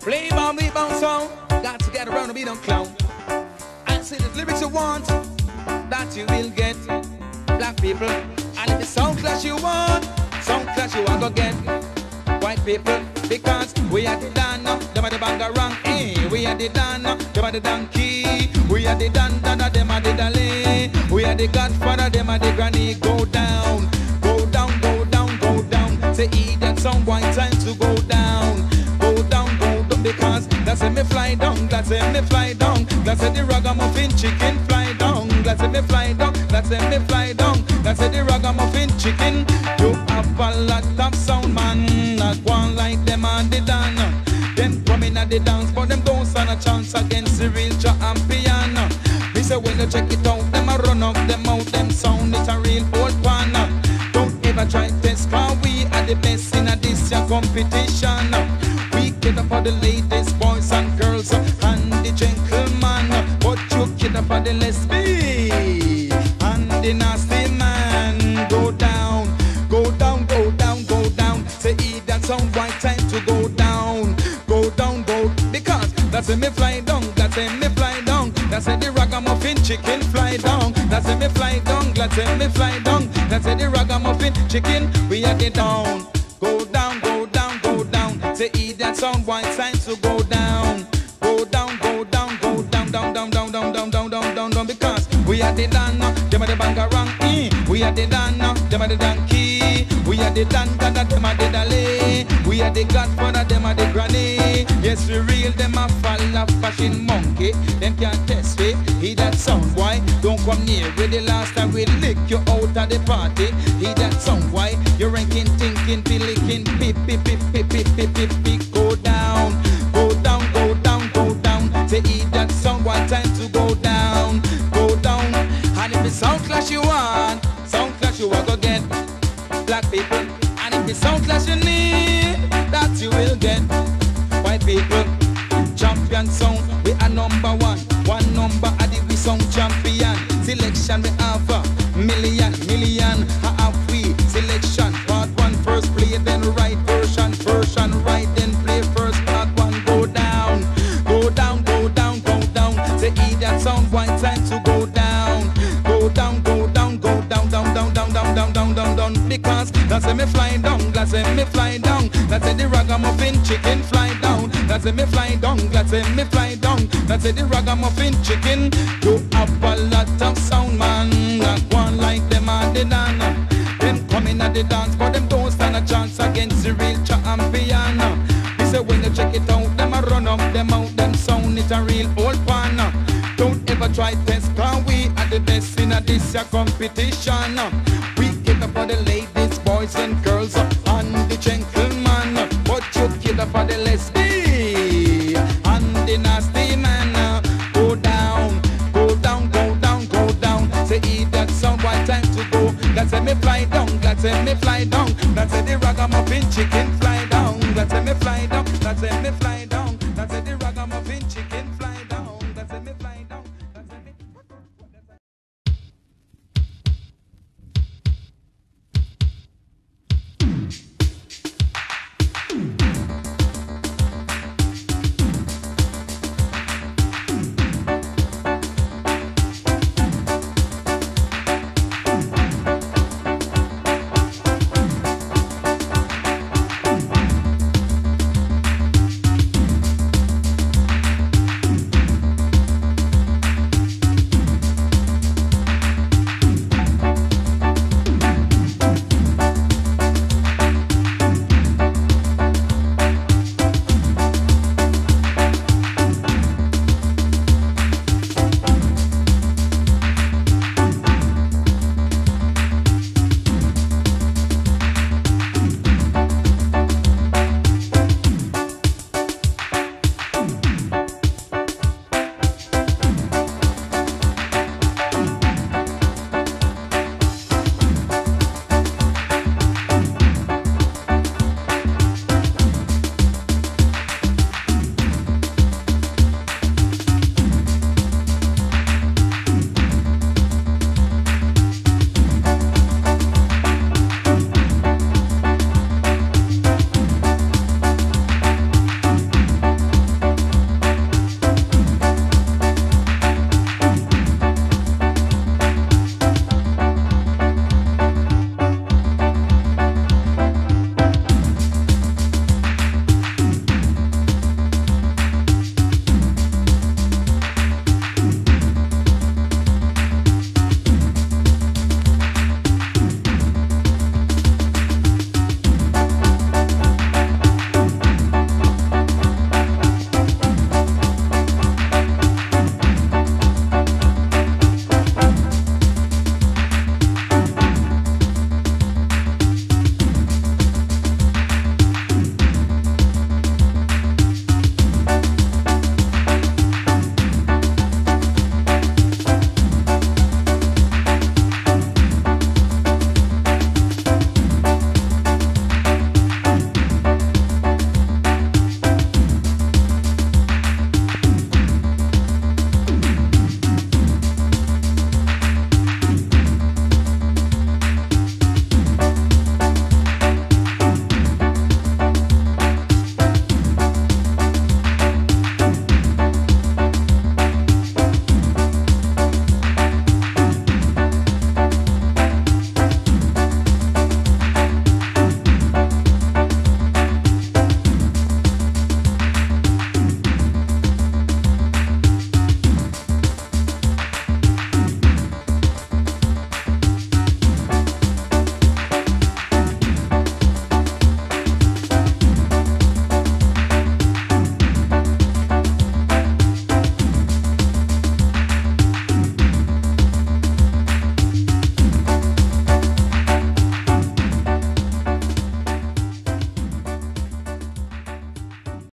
Play bomb, beat bounce sound. Got to get around the beat on clown. I say the lyrics you want, that you will get. Black people, and if it's sound clash you want, sound clash you want to get. White people, because we are the Dana, them are the bangarang, eh? We are the Dana, them are the donkey. We are the Dan Dana, them are the Dale. We are the Godfather, them are the Granny. Go down, go down, go down, go down. Say, eat that's when me fly down, that's when me fly down. That's when the ragamuffin chicken fly down. That's when me fly down, that's when me fly down. That's when the ragamuffin chicken. You have a lot of sound, man. Not one like them and the Dan. Them coming at the dance, but them don't stand a chance against the real champion. Me say when you check it out, them a run up them out, them sound it a real old pan. Don't ever try test, cause we are the best in a this year competition. We cater for the and the gentlemen. But you for the lesbian and the nasty man. Go down, go down, go down, go down. Say eat that sound right time to go down, go down, go because that's when me fly down, that's when me fly down. That's when the ragamuffin chicken fly down. That's when me fly down, that's when me fly down. That's when the ragamuffin chicken we are the down. Go down, go down, go down. Say eat that sound one time to go down. Are the Dana, them are the bangarang. Eh. We are the Dana, them are the donkey. We are the Dan Dada, them are the Dale. We are the Godfather, them are the Granny. Yes, we real, them are fall of fashion monkey. Them can't test me. He that sound why don't come near. With the last time we lick you out of the party. He that sound why you're ranking, thinking, be licking, pip, pip, pip, pip, pip, pip, pip, pip, people. And if it's sound clash you need, that you will get white people. Champion sound, we are number one. One number at the we sound champion. Selection we have a million, million. Because that's when me fly down, that's when me fly down. That's when the ragamuffin chicken fly down. That's when me fly down, that's when me fly down. That's when the ragamuffin chicken. You have a lot of sound, man. Not one like them and the nana. Them coming at the dance, but them don't stand a chance against the real champion. Me say when you check it out, them a run up, them out, them sound it a real old pan. Don't ever try test, cause we are the best in a this competition for the ladies, boys and girls and the gentleman, but you care for the lesbian and the nasty man. Go down, go down, go down, go down. Say eat that song someone time to go. That say me fly down, that say me fly down. That say the ragamuffin chicken fly down. That say me fly down, that say me fly down.